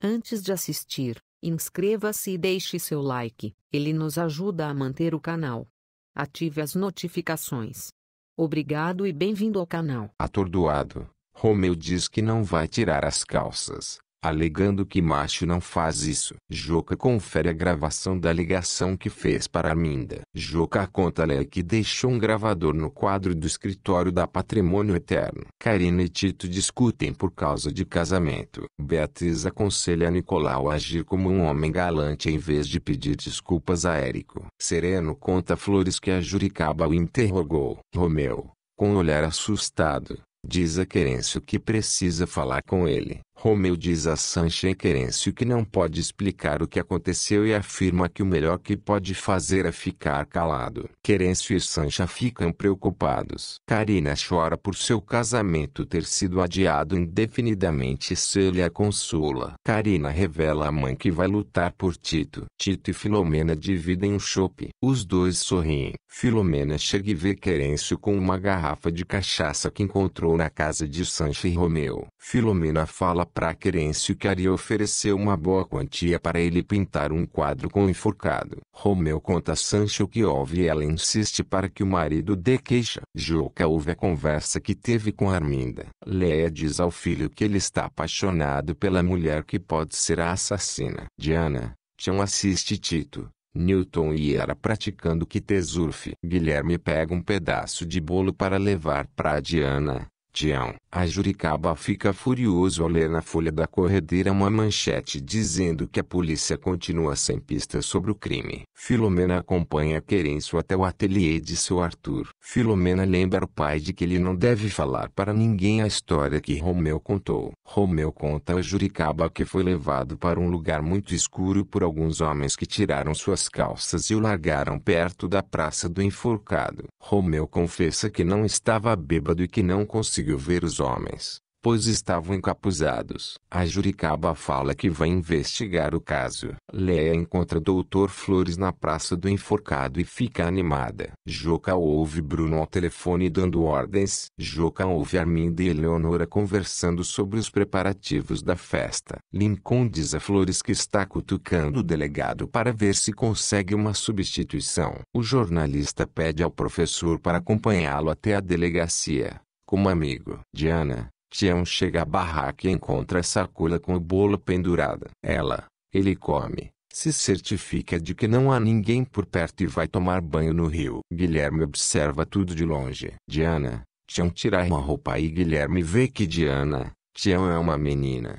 Antes de assistir, inscreva-se e deixe seu like, ele nos ajuda a manter o canal. Ative as notificações. Obrigado e bem-vindo ao canal. Atordoado, Romeu diz que não vai tirar as calças, alegando que macho não faz isso. Joca confere a gravação da ligação que fez para Arminda. Joca conta a Leia que deixou um gravador no quadro do escritório da Patrimônio Eterno. Karina e Tito discutem por causa de casamento. Beatriz aconselha Nicolau a agir como um homem galante em vez de pedir desculpas a Érico. Sereno conta Flores que a Juricaba o interrogou. Romeu, com um olhar assustado, diz a Querêncio que precisa falar com ele. Romeu diz a Sancha e Querêncio que não pode explicar o que aconteceu e afirma que o melhor que pode fazer é ficar calado. Querêncio e Sancha ficam preocupados. Karina chora por seu casamento ter sido adiado indefinidamente e Célia consola. Karina revela à mãe que vai lutar por Tito. Tito e Filomena dividem o chope. Os dois sorriem. Filomena chega e vê Querêncio com uma garrafa de cachaça que encontrou na casa de Sancha e Romeu. Filomena fala para Querêncio que Ari ofereceu uma boa quantia para ele pintar um quadro com o enforcado. Romeu conta a Sancho que ouve e ela insiste para que o marido dê queixa. Joca ouve a conversa que teve com Arminda. Leia diz ao filho que ele está apaixonado pela mulher que pode ser a assassina. Diana, Tião assiste Tito. Newton e Yara praticando que tesurfe. Guilherme pega um pedaço de bolo para levar para Diana. Tião. A Juricaba fica furioso ao ler na folha da corredeira uma manchete dizendo que a polícia continua sem pistas sobre o crime. Filomena acompanha Querêncio até o ateliê de seu Arthur. Filomena lembra o pai de que ele não deve falar para ninguém a história que Romeu contou. Romeu conta a Juricaba que foi levado para um lugar muito escuro por alguns homens que tiraram suas calças e o largaram perto da praça do enforcado. Romeu confessa que não estava bêbado e que não conseguiu ver os homens, pois estavam encapuzados. A Juricaba fala que vai investigar o caso. Leia encontra Doutor Flores na praça do enforcado e fica animada. Joca ouve Bruno ao telefone dando ordens. Joca ouve Arminda e Eleonora conversando sobre os preparativos da festa. Lincoln diz a Flores que está cutucando o delegado para ver se consegue uma substituição. O jornalista pede ao professor para acompanhá-lo até a delegacia como amigo. Diana, Tião chega à barraca e encontra a sacola com o bolo pendurada. Ela, ele come, se certifica de que não há ninguém por perto e vai tomar banho no rio. Guilherme observa tudo de longe. Diana, Tião tira uma roupa e Guilherme vê que Diana, Tião é uma menina.